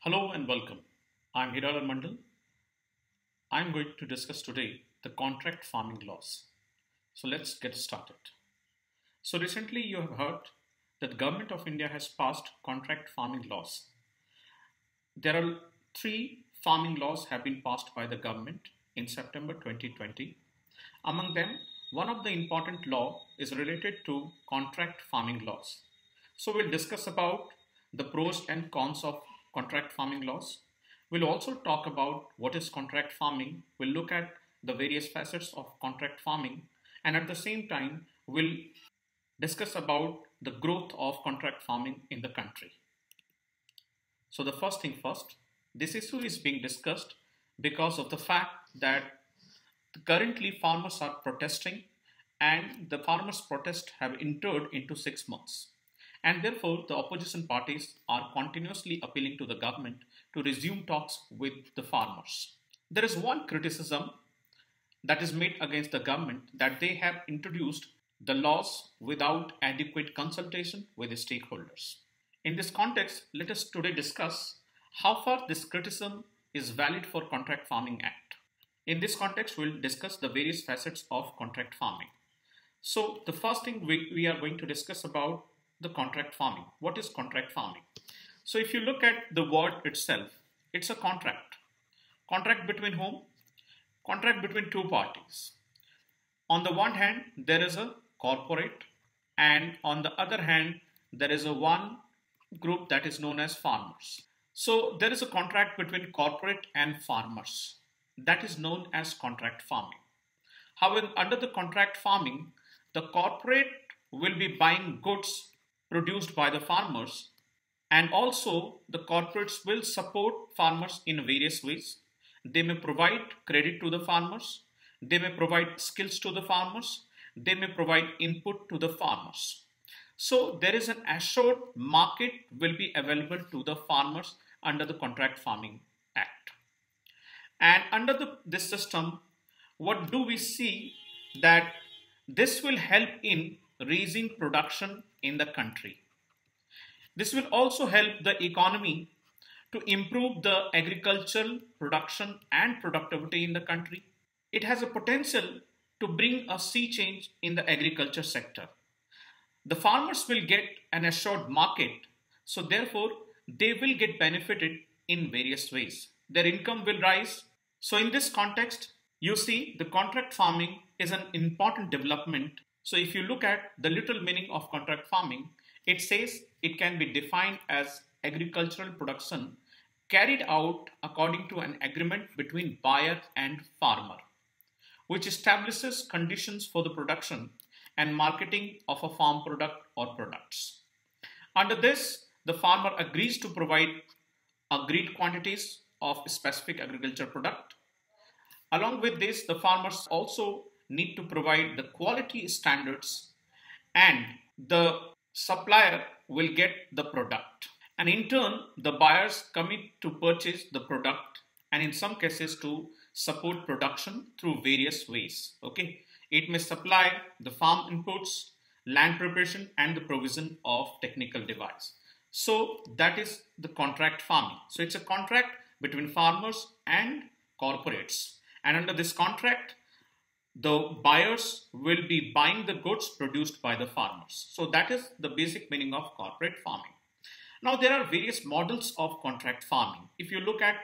Hello and welcome. I'm Hiralan Mandal. I'm going to discuss today the contract farming laws. So let's get started. So recently you have heard that the government of India has passed contract farming laws. There are three farming laws have been passed by the government in September 2020. Among them, one of the important law is related to contract farming laws. So we'll discuss about the pros and cons of contract farming laws. We'll also talk about what is contract farming. We'll look at the various facets of contract farming and at the same time we'll discuss about the growth of contract farming in the country. So the first thing first, this issue is being discussed because of the fact that currently farmers are protesting and the farmers protest have entered into six months. And therefore, the opposition parties are continuously appealing to the government to resume talks with the farmers. There is one criticism that is made against the government that they have introduced the laws without adequate consultation with the stakeholders. In this context, let us today discuss how far this criticism is valid for Contract Farming Act. In this context, we'll discuss the various facets of contract farming. So the first thing we, we are going to discuss about the contract farming. What is contract farming? So if you look at the word itself, it's a contract. Contract between whom? Contract between two parties. On the one hand, there is a corporate and on the other hand, there is a one group that is known as farmers. So there is a contract between corporate and farmers that is known as contract farming. However, under the contract farming, the corporate will be buying goods produced by the farmers and also the corporates will support farmers in various ways. They may provide credit to the farmers, they may provide skills to the farmers, they may provide input to the farmers. So there is an assured market will be available to the farmers under the Contract Farming Act. And under the, this system, what do we see that this will help in raising production in the country. This will also help the economy to improve the agricultural production and productivity in the country. It has a potential to bring a sea change in the agriculture sector. The farmers will get an assured market, so therefore they will get benefited in various ways. Their income will rise. So in this context, you see the contract farming is an important development so if you look at the literal meaning of contract farming, it says it can be defined as agricultural production carried out according to an agreement between buyer and farmer, which establishes conditions for the production and marketing of a farm product or products. Under this, the farmer agrees to provide agreed quantities of specific agriculture product. Along with this, the farmers also need to provide the quality standards and the supplier will get the product. And in turn, the buyers commit to purchase the product and in some cases to support production through various ways. Okay, it may supply the farm inputs, land preparation, and the provision of technical device. So that is the contract farming. So it's a contract between farmers and corporates. And under this contract, the buyers will be buying the goods produced by the farmers. So that is the basic meaning of corporate farming. Now there are various models of contract farming. If you look at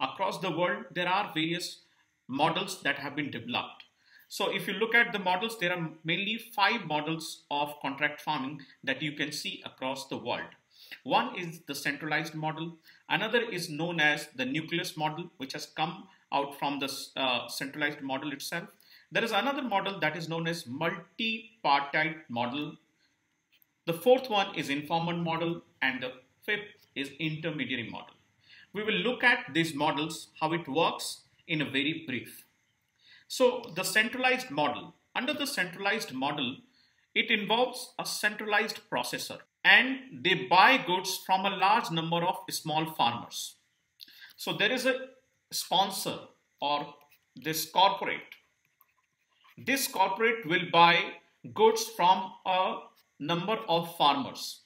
across the world, there are various models that have been developed. So if you look at the models, there are mainly five models of contract farming that you can see across the world. One is the centralized model. Another is known as the nucleus model, which has come out from the uh, centralized model itself. There is another model that is known as multi-partite model. The fourth one is informal model and the fifth is intermediary model. We will look at these models, how it works in a very brief. So the centralized model, under the centralized model, it involves a centralized processor and they buy goods from a large number of small farmers. So there is a sponsor or this corporate this corporate will buy goods from a number of farmers.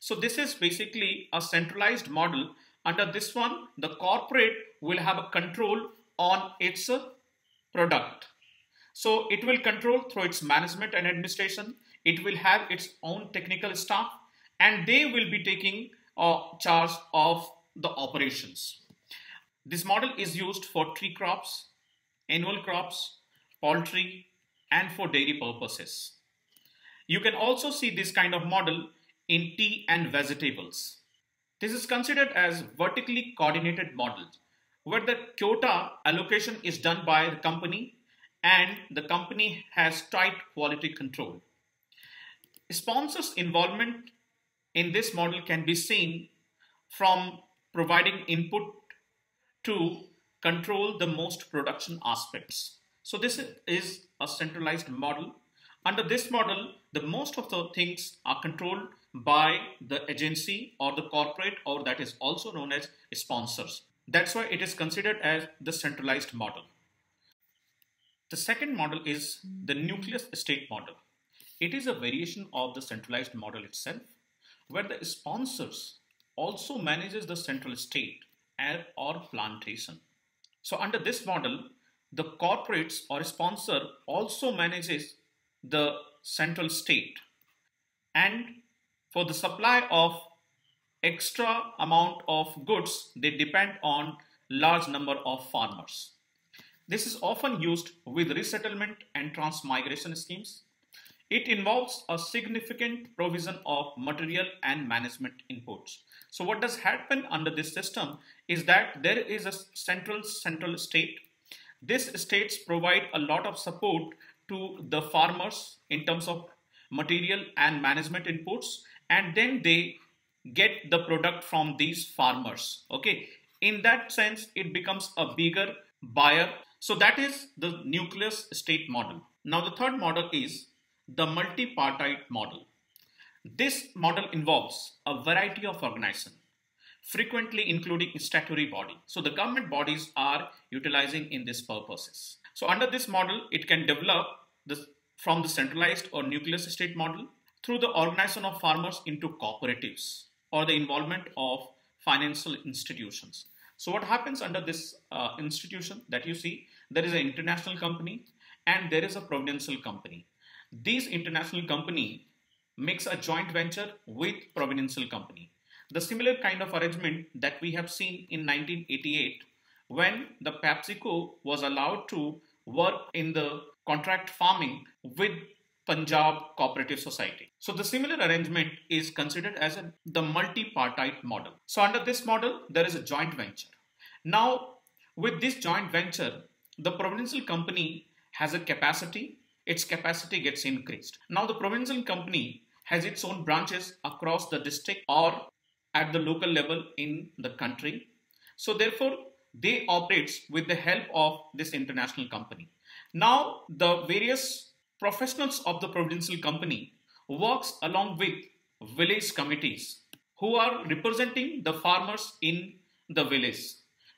So this is basically a centralized model. Under this one, the corporate will have a control on its product. So it will control through its management and administration. It will have its own technical staff and they will be taking uh, charge of the operations. This model is used for tree crops, annual crops, poultry, and for dairy purposes. You can also see this kind of model in tea and vegetables. This is considered as vertically coordinated model where the quota allocation is done by the company and the company has tight quality control. Sponsors involvement in this model can be seen from providing input to control the most production aspects. So this is a centralized model. Under this model, the most of the things are controlled by the agency or the corporate or that is also known as sponsors. That's why it is considered as the centralized model. The second model is the nucleus estate model. It is a variation of the centralized model itself where the sponsors also manages the central estate or plantation. So under this model, the corporates or sponsor also manages the central estate. And for the supply of extra amount of goods they depend on large number of farmers. This is often used with resettlement and transmigration schemes it involves a significant provision of material and management inputs. So what does happen under this system is that there is a central central estate. These states provide a lot of support to the farmers in terms of material and management inputs and then they get the product from these farmers. Okay? In that sense it becomes a bigger buyer. So that is the nucleus estate model. Now the third model is the multi-partite model this model involves a variety of organization frequently including statutory body so the government bodies are utilizing in these purposes so under this model it can develop this from the centralized or nucleus estate model through the organization of farmers into cooperatives or the involvement of financial institutions. So what happens under this uh, institution that you see, there is an international company and there is a provincial company. This international company makes a joint venture with provincial company. The similar kind of arrangement that we have seen in 1988 when the PepsiCo was allowed to work in the contract farming with Punjab Cooperative Society. So the similar arrangement is considered as a, the multi-partite model. So under this model, there is a joint venture. Now, with this joint venture, the provincial company has a capacity, its capacity gets increased. Now the provincial company has its own branches across the district or at the local level in the country. So therefore, they operates with the help of this international company. Now the various professionals of the provincial company works along with village committees who are representing the farmers in the village.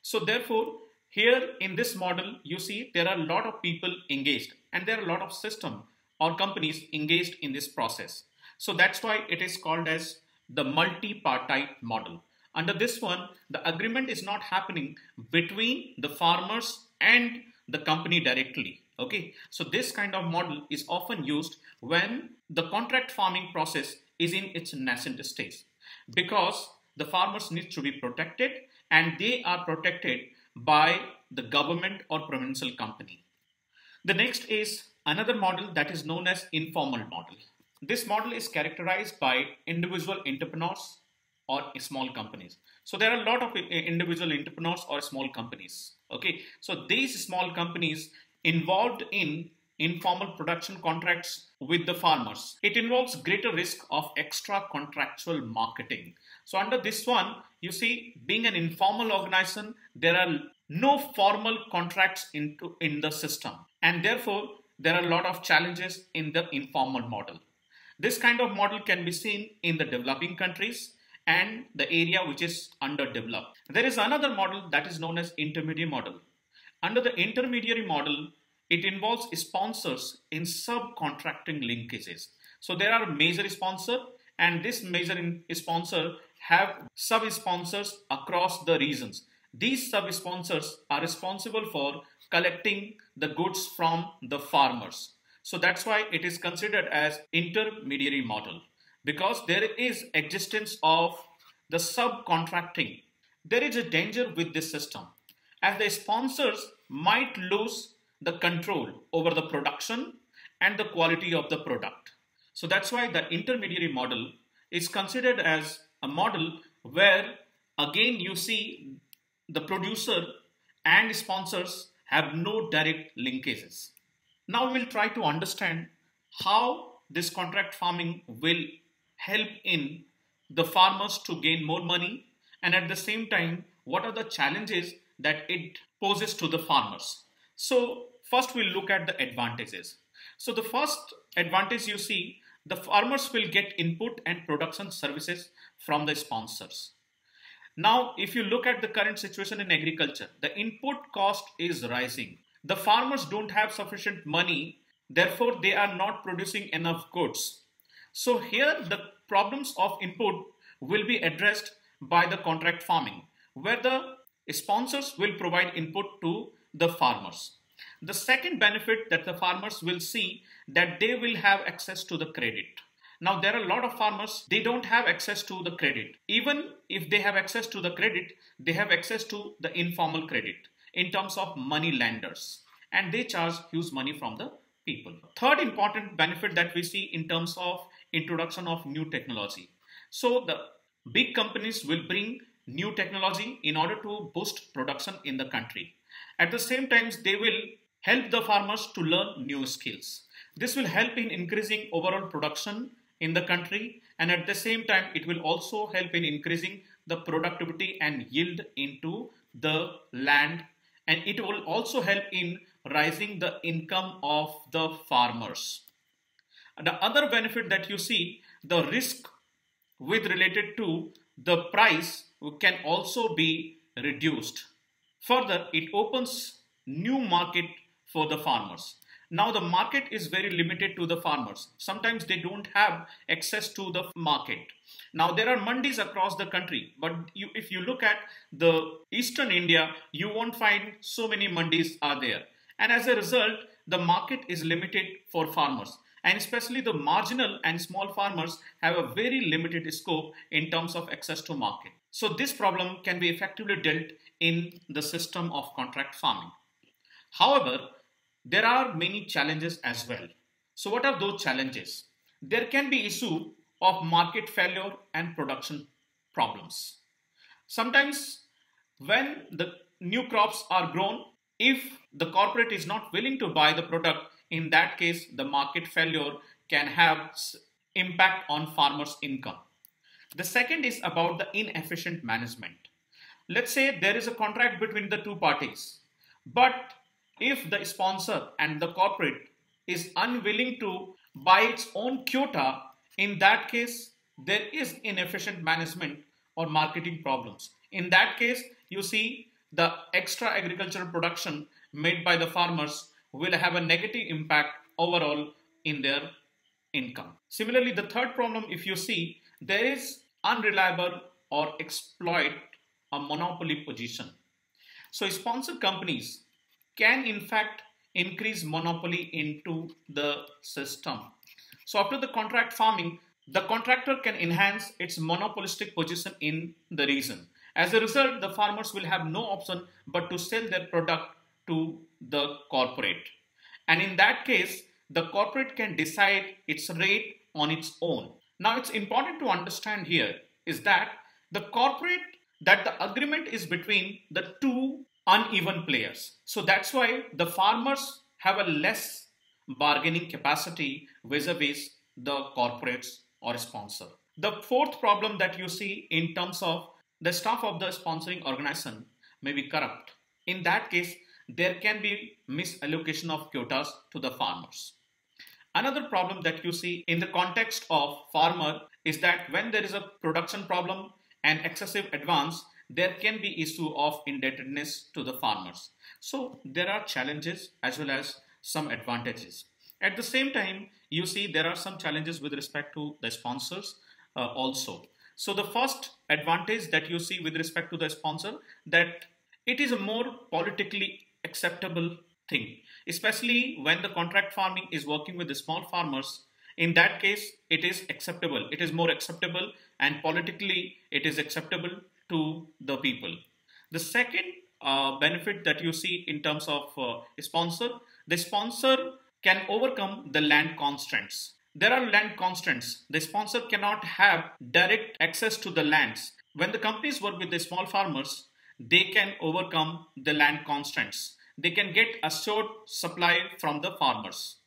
So therefore, here in this model, you see there are a lot of people engaged and there are a lot of system or companies engaged in this process. So that's why it is called as the multi-partite model. Under this one, the agreement is not happening between the farmers and the company directly. Okay, so this kind of model is often used when the contract farming process is in its nascent stage because the farmers need to be protected and they are protected by the government or provincial company. The next is another model that is known as informal model. This model is characterized by individual entrepreneurs or small companies. So there are a lot of individual entrepreneurs or small companies. Okay, so these small companies involved in informal production contracts with the farmers. It involves greater risk of extra contractual marketing. So under this one, you see, being an informal organization, there are no formal contracts into in the system. And therefore, there are a lot of challenges in the informal model. This kind of model can be seen in the developing countries and the area which is underdeveloped. There is another model that is known as intermediate model. Under the intermediary model, it involves sponsors in subcontracting linkages. So there are major sponsor and this major sponsor have sub-sponsors across the regions. These sub-sponsors are responsible for collecting the goods from the farmers. So that's why it is considered as intermediary model because there is existence of the subcontracting. There is a danger with this system as the sponsors might lose the control over the production and the quality of the product. So that's why the intermediary model is considered as a model where again you see the producer and sponsors have no direct linkages. Now we'll try to understand how this contract farming will help in the farmers to gain more money and at the same time what are the challenges that it poses to the farmers. So first we'll look at the advantages. So the first advantage you see the farmers will get input and production services from the sponsors. Now, if you look at the current situation in agriculture, the input cost is rising. The farmers don't have sufficient money, therefore, they are not producing enough goods. So, here the problems of input will be addressed by the contract farming, where the sponsors will provide input to the farmers. The second benefit that the farmers will see that they will have access to the credit. Now there are a lot of farmers, they don't have access to the credit. Even if they have access to the credit, they have access to the informal credit in terms of money lenders and they charge huge money from the people. Third important benefit that we see in terms of introduction of new technology. So the big companies will bring new technology in order to boost production in the country. At the same time, they will help the farmers to learn new skills. This will help in increasing overall production in the country and at the same time it will also help in increasing the productivity and yield into the land and it will also help in rising the income of the farmers. The other benefit that you see, the risk with related to the price can also be reduced. Further, it opens new market for the farmers. Now the market is very limited to the farmers. Sometimes they don't have access to the market. Now there are mandis across the country, but you, if you look at the eastern India, you won't find so many mandis are there. And as a result, the market is limited for farmers. And especially the marginal and small farmers have a very limited scope in terms of access to market. So this problem can be effectively dealt in the system of contract farming. However, there are many challenges as well. So what are those challenges? There can be issue of market failure and production problems. Sometimes when the new crops are grown, if the corporate is not willing to buy the product, in that case, the market failure can have impact on farmers' income. The second is about the inefficient management. Let's say there is a contract between the two parties, but if the sponsor and the corporate is unwilling to buy its own quota, in that case, there is inefficient management or marketing problems. In that case, you see the extra agricultural production made by the farmers will have a negative impact overall in their income. Similarly, the third problem, if you see, there is unreliable or exploit a monopoly position. So sponsor companies can in fact increase monopoly into the system. So after the contract farming, the contractor can enhance its monopolistic position in the region. As a result, the farmers will have no option but to sell their product to the corporate. And in that case, the corporate can decide its rate on its own. Now it's important to understand here is that the corporate that the agreement is between the two uneven players. So that's why the farmers have a less bargaining capacity vis-a-vis the corporates or sponsor. The fourth problem that you see in terms of the staff of the sponsoring organization may be corrupt. In that case, there can be misallocation of quotas to the farmers. Another problem that you see in the context of farmer is that when there is a production problem and excessive advance, there can be issue of indebtedness to the farmers. So there are challenges as well as some advantages. At the same time, you see there are some challenges with respect to the sponsors uh, also. So the first advantage that you see with respect to the sponsor that it is a more politically acceptable thing, especially when the contract farming is working with the small farmers. In that case, it is acceptable. It is more acceptable and politically it is acceptable to the people. The second uh, benefit that you see in terms of uh, sponsor, the sponsor can overcome the land constraints. There are land constraints. The sponsor cannot have direct access to the lands. When the companies work with the small farmers, they can overcome the land constraints. They can get assured supply from the farmers.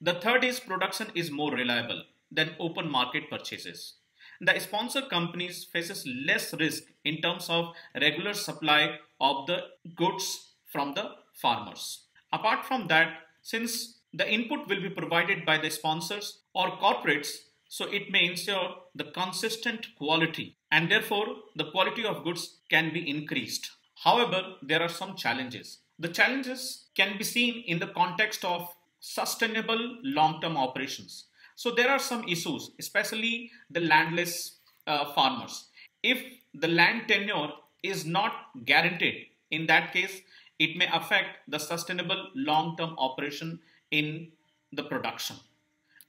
The third is production is more reliable than open market purchases. The sponsor companies faces less risk in terms of regular supply of the goods from the farmers. Apart from that, since the input will be provided by the sponsors or corporates, so it may ensure the consistent quality and therefore the quality of goods can be increased. However, there are some challenges. The challenges can be seen in the context of sustainable long-term operations. So there are some issues, especially the landless uh, farmers. If the land tenure is not guaranteed, in that case, it may affect the sustainable long-term operation in the production.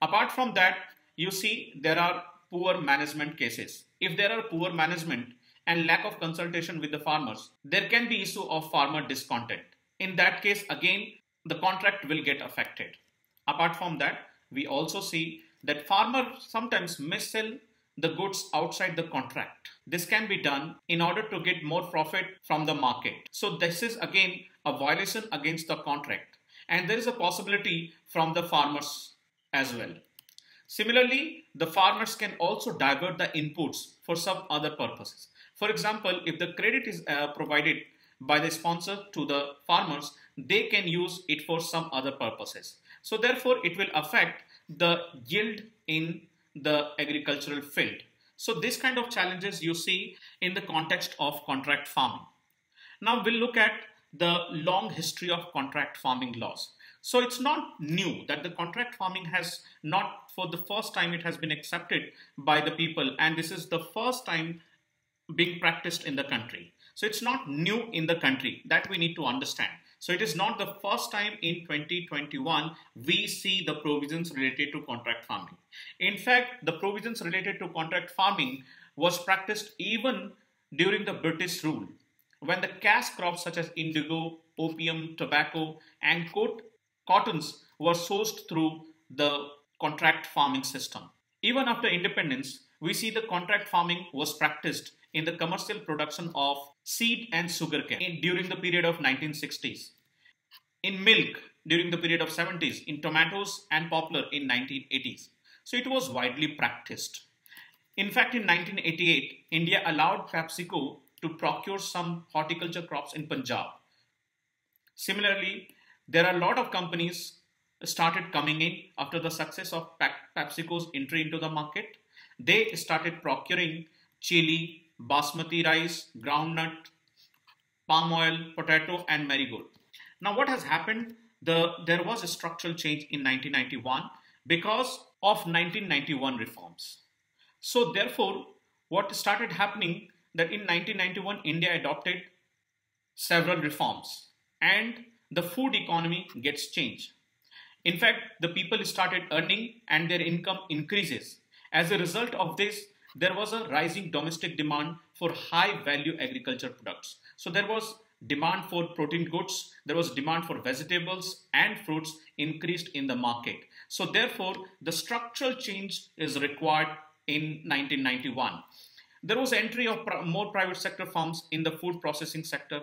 Apart from that, you see there are poor management cases. If there are poor management and lack of consultation with the farmers, there can be issue of farmer discontent. In that case, again, the contract will get affected. Apart from that, we also see that farmers sometimes miss sell the goods outside the contract. This can be done in order to get more profit from the market. So this is again a violation against the contract and there is a possibility from the farmers as well. Similarly, the farmers can also divert the inputs for some other purposes. For example, if the credit is uh, provided by the sponsor to the farmers, they can use it for some other purposes. So therefore, it will affect the yield in the agricultural field. So this kind of challenges you see in the context of contract farming. Now we'll look at the long history of contract farming laws. So it's not new that the contract farming has not for the first time it has been accepted by the people and this is the first time being practiced in the country. So it's not new in the country that we need to understand. So it is not the first time in 2021 we see the provisions related to contract farming. In fact, the provisions related to contract farming was practiced even during the British rule when the cash crops such as indigo, opium, tobacco and cottons were sourced through the contract farming system. Even after independence, we see the contract farming was practiced in the commercial production of seed and sugarcane during the period of 1960s, in milk during the period of 70s, in tomatoes and poplar in 1980s. So it was widely practiced. In fact, in 1988, India allowed PepsiCo to procure some horticulture crops in Punjab. Similarly, there are a lot of companies started coming in after the success of PepsiCo's entry into the market. They started procuring chili, basmati rice, groundnut, palm oil, potato, and marigold. Now, what has happened? The, there was a structural change in 1991 because of 1991 reforms. So, therefore, what started happening that in 1991 India adopted several reforms and the food economy gets changed. In fact, the people started earning and their income increases. As a result of this, there was a rising domestic demand for high value agriculture products. So there was demand for protein goods, there was demand for vegetables and fruits increased in the market. So therefore, the structural change is required in 1991. There was entry of more private sector firms in the food processing sector.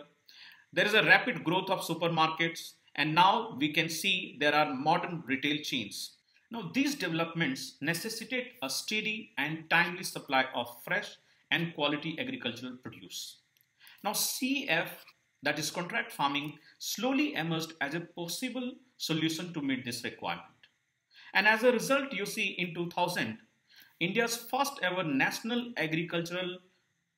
There is a rapid growth of supermarkets and now we can see there are modern retail chains. Now, these developments necessitate a steady and timely supply of fresh and quality agricultural produce. Now, CF, that is contract farming, slowly emerged as a possible solution to meet this requirement. And as a result, you see in 2000, India's first ever national agricultural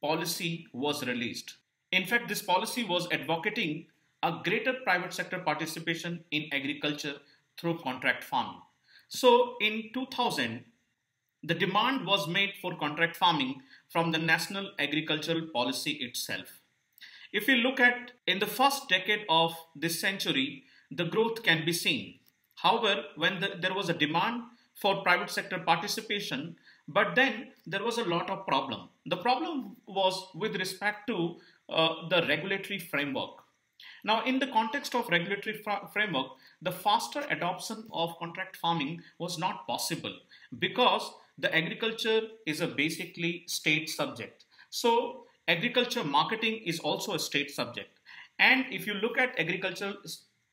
policy was released. In fact, this policy was advocating a greater private sector participation in agriculture through contract farming. So in 2000, the demand was made for contract farming from the national agricultural policy itself. If we look at in the first decade of this century, the growth can be seen. However, when the, there was a demand for private sector participation, but then there was a lot of problem. The problem was with respect to uh, the regulatory framework. Now, in the context of regulatory framework, the faster adoption of contract farming was not possible because the agriculture is a basically state subject. So, agriculture marketing is also a state subject. And if you look at agricultural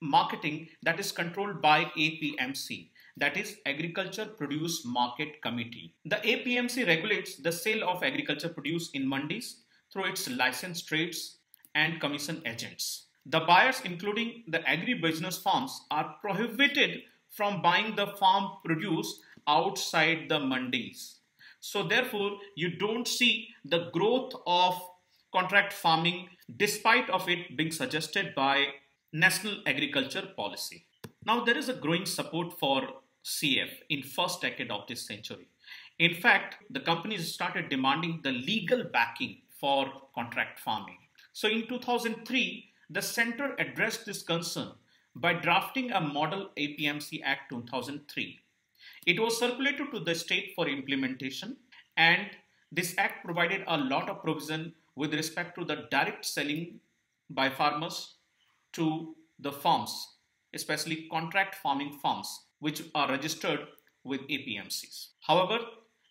marketing, that is controlled by APMC that is Agriculture Produce Market Committee. The APMC regulates the sale of agriculture produce in mandis through its licensed trades and commission agents. The buyers, including the agri-business farms, are prohibited from buying the farm produce outside the mandis. So therefore, you don't see the growth of contract farming despite of it being suggested by National Agriculture Policy. Now there is a growing support for CF in first decade of this century. In fact, the companies started demanding the legal backing for contract farming. So in 2003, the center addressed this concern by drafting a model APMC Act 2003. It was circulated to the state for implementation and this act provided a lot of provision with respect to the direct selling by farmers to the farms, especially contract farming farms which are registered with APMCs. However,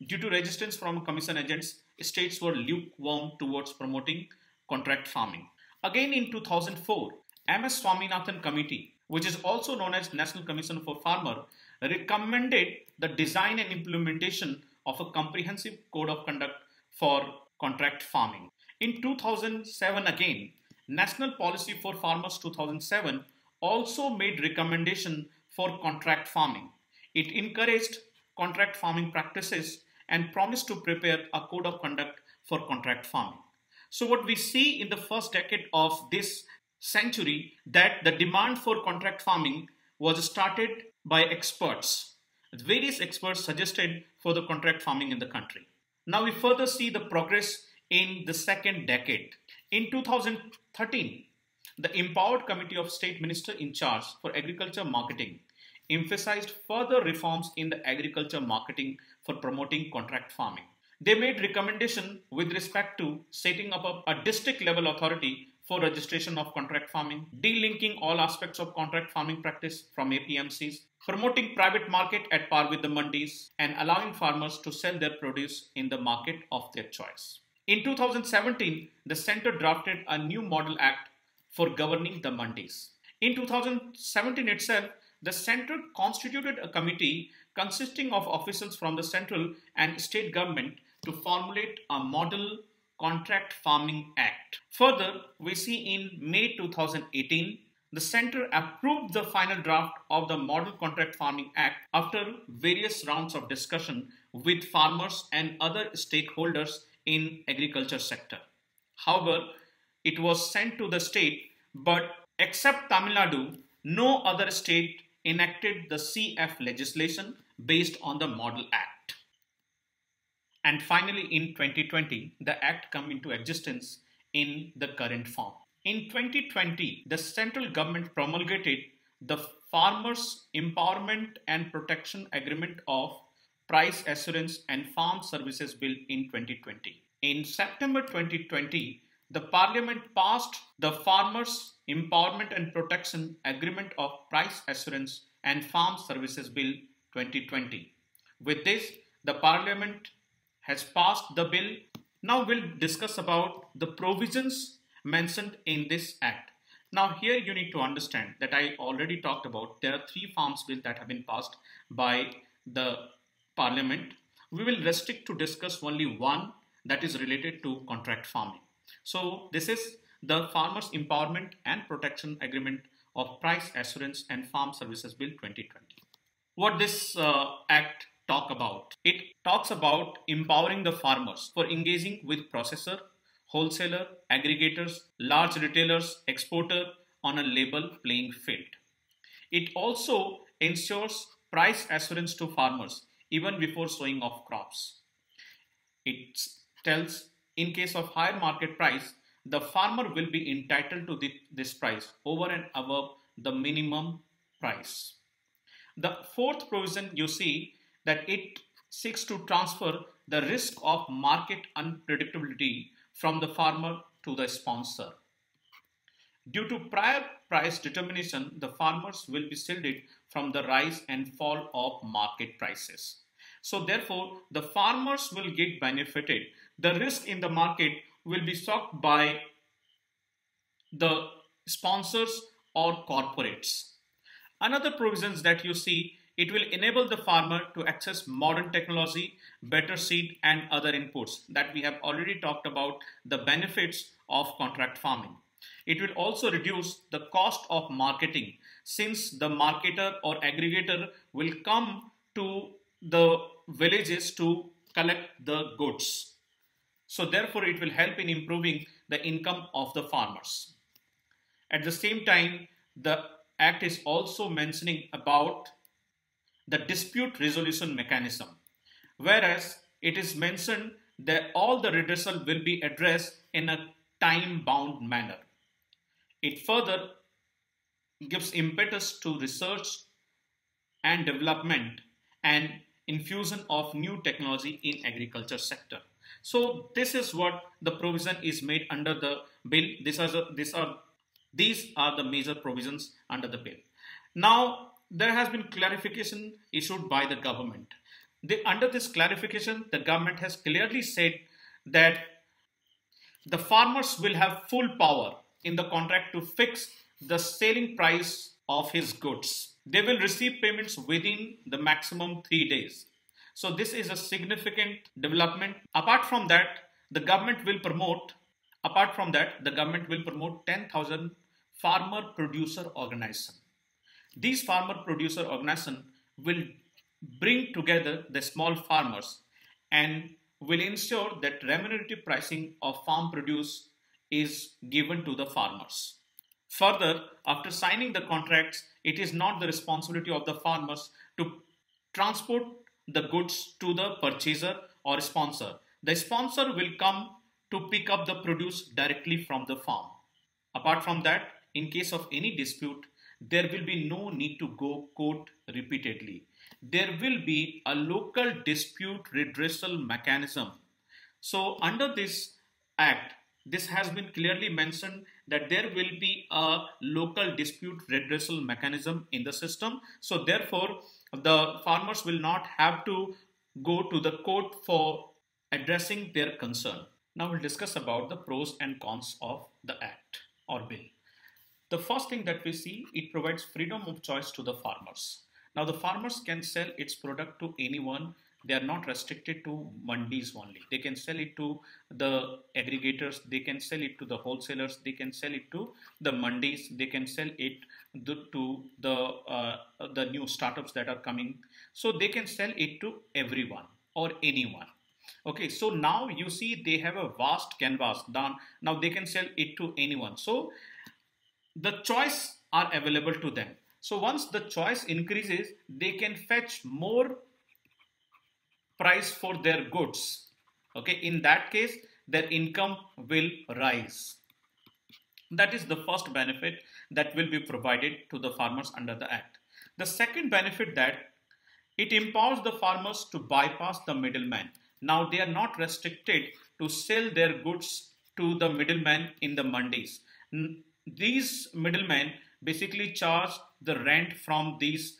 due to resistance from commission agents, states were lukewarm towards promoting contract farming. Again in 2004, MS Swaminathan Committee, which is also known as National Commission for Farmer, recommended the design and implementation of a comprehensive code of conduct for contract farming. In 2007 again, National Policy for Farmers 2007 also made recommendation for contract farming. It encouraged contract farming practices and promised to prepare a code of conduct for contract farming. So what we see in the first decade of this century that the demand for contract farming was started by experts. Various experts suggested for the contract farming in the country. Now we further see the progress in the second decade. In 2013, the Empowered Committee of State Minister in charge for Agriculture Marketing emphasized further reforms in the agriculture marketing for promoting contract farming. They made recommendation with respect to setting up a, district level authority for registration of contract farming, delinking all aspects of contract farming practice from APMCs, promoting private market at par with the mandis, and allowing farmers to sell their produce in the market of their choice. In 2017, the center drafted a new model act for governing the mandis. In 2017 itself, the center constituted a committee consisting of officials from the central and state government to formulate a model Contract Farming Act. Further, we see in May 2018, the center approved the final draft of the Model Contract Farming Act after various rounds of discussion with farmers and other stakeholders in agriculture sector. However, it was sent to the state, but except Tamil Nadu, no other state enacted the CF legislation based on the Model Act. And finally, in 2020, the Act come into existence in the current form. In 2020, the central government promulgated the Farmers Empowerment and Protection Agreement of Price Assurance and Farm Services Bill in 2020. In September 2020, the Parliament passed the Farmers Empowerment and Protection Agreement of Price Assurance and Farm Services Bill 2020. With this, the Parliament has passed the bill. Now we'll discuss about the provisions mentioned in this act. Now here you need to understand that I already talked about there are three farms bills that have been passed by the parliament. We will restrict to discuss only one that is related to contract farming. So this is the Farmers Empowerment and Protection Agreement of Price Assurance and Farm Services Bill 2020. What this uh, act talk about? It talks about empowering the farmers for engaging with processor, wholesaler, aggregators, large retailers, exporter on a level playing field. It also ensures price assurance to farmers even before sowing of crops. It tells in case of higher market price, the farmer will be entitled to the, this price over and above the minimum price. The fourth provision you see that it seeks to transfer the risk of market unpredictability from the farmer to the sponsor. Due to prior price determination, the farmers will be shielded from the rise and fall of market prices. So therefore, the farmers will get benefited. The risk in the market will be sucked by the sponsors or corporates. Another provisions that you see, it will enable the farmer to access modern technology, better seed and other inputs that we have already talked about the benefits of contract farming. It will also reduce the cost of marketing since the marketer or aggregator will come to the villages to collect the goods. So therefore it will help in improving the income of the farmers. At the same time, the act is also mentioning about the dispute resolution mechanism, whereas it is mentioned that all the redressal will be addressed in a time-bound manner. It further gives impetus to research and development and infusion of new technology in agriculture sector. So this is what the provision is made under the bill. These are the, these are these are the major provisions under the bill. Now there has been clarification issued by the government. The, under this clarification, the government has clearly said that the farmers will have full power in the contract to fix the selling price of his goods. They will receive payments within the maximum three days. So this is a significant development. Apart from that, the government will promote, apart from that, the government will promote 10,000 farmer producer organization. These farmer producer organization will bring together the small farmers and will ensure that remunerative pricing of farm produce is given to the farmers. Further, after signing the contracts, it is not the responsibility of the farmers to transport the goods to the purchaser or sponsor. The sponsor will come to pick up the produce directly from the farm. Apart from that, in case of any dispute, there will be no need to go court repeatedly. There will be a local dispute redressal mechanism. So under this act, this has been clearly mentioned that there will be a local dispute redressal mechanism in the system. So therefore, the farmers will not have to go to the court for addressing their concern. Now we'll discuss about the pros and cons of the act or bill. The first thing that we see, it provides freedom of choice to the farmers. Now the farmers can sell its product to anyone. They are not restricted to mandis only. They can sell it to the aggregators. They can sell it to the wholesalers. They can sell it to the mandis. They can sell it to the uh, the new startups that are coming. So they can sell it to everyone or anyone. Okay so now you see they have a vast canvas done. now they can sell it to anyone. So the choice are available to them so once the choice increases they can fetch more price for their goods. Okay, in that case, their income will rise. That is the first benefit that will be provided to the farmers under the act. The second benefit that it empowers the farmers to bypass the middleman. Now they are not restricted to sell their goods to the middleman in the mandis. These middlemen basically charge the rent from these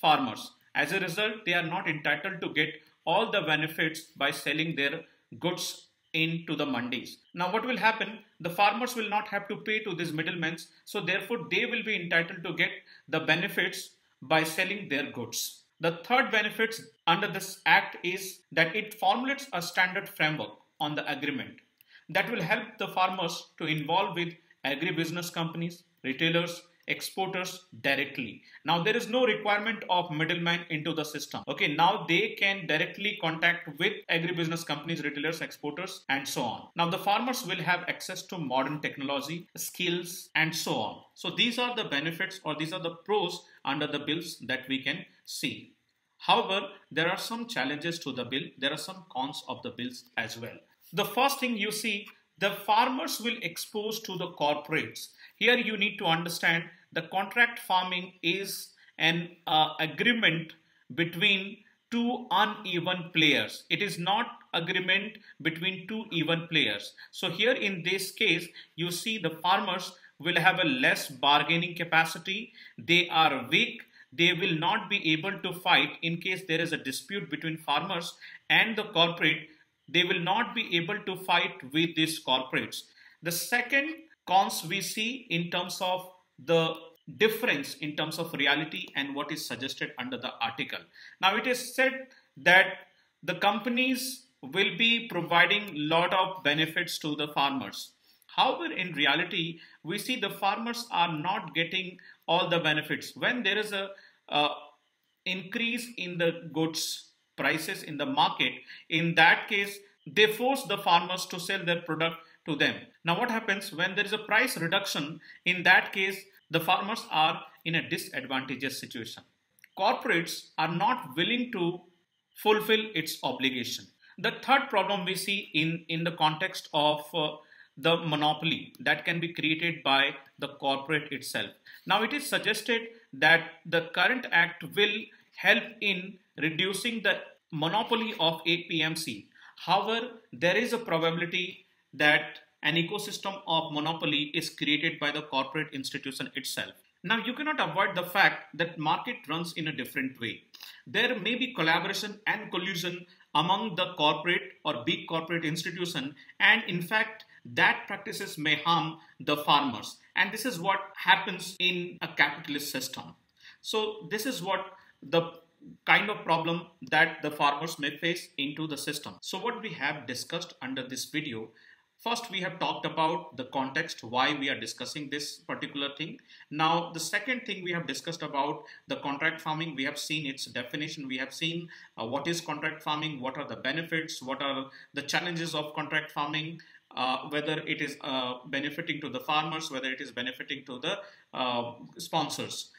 farmers. As a result, they are not entitled to get all the benefits by selling their goods into the mandis. Now what will happen? The farmers will not have to pay to these middlemen. So therefore they will be entitled to get the benefits by selling their goods. The third benefits under this act is that it formulates a standard framework on the agreement that will help the farmers to involve with agribusiness companies, retailers, exporters directly. Now there is no requirement of middleman into the system. Okay, now they can directly contact with agribusiness companies, retailers, exporters and so on. Now the farmers will have access to modern technology, skills and so on. So these are the benefits or these are the pros under the bills that we can see. However, there are some challenges to the bill. There are some cons of the bills as well. The first thing you see, the farmers will expose to the corporates. Here you need to understand the contract farming is an uh, agreement between two uneven players. It is not agreement between two even players. So here in this case, you see the farmers will have a less bargaining capacity. They are weak. They will not be able to fight in case there is a dispute between farmers and the corporate. They will not be able to fight with these corporates. The second cons we see in terms of the difference in terms of reality and what is suggested under the article. Now it is said that the companies will be providing lot of benefits to the farmers. However, in reality, we see the farmers are not getting all the benefits. When there is a uh, increase in the goods prices in the market, in that case, they force the farmers to sell their product to them. Now, what happens when there is a price reduction? In that case, the farmers are in a disadvantageous situation. Corporates are not willing to fulfill its obligation. The third problem we see in, in the context of uh, the monopoly that can be created by the corporate itself. Now, it is suggested that the current act will help in reducing the monopoly of APMC. However, there is a probability that an ecosystem of monopoly is created by the corporate institution itself. Now, you cannot avoid the fact that market runs in a different way. There may be collaboration and collusion among the corporate or big corporate institution and in fact that practices may harm the farmers and this is what happens in a capitalist system. So this is what the kind of problem that the farmers may face into the system. So what we have discussed under this video First, we have talked about the context, why we are discussing this particular thing. Now, the second thing we have discussed about the contract farming, we have seen its definition. We have seen uh, what is contract farming, what are the benefits, what are the challenges of contract farming, uh, whether it is uh, benefiting to the farmers, whether it is benefiting to the uh, sponsors.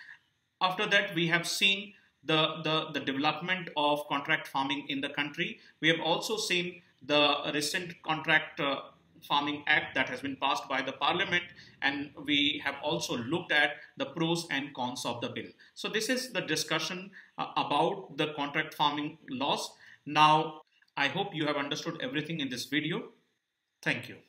After that, we have seen the, the, the development of contract farming in the country. We have also seen the recent contract uh, Farming Act that has been passed by the Parliament, and we have also looked at the pros and cons of the bill. So, this is the discussion uh, about the contract farming laws. Now, I hope you have understood everything in this video. Thank you.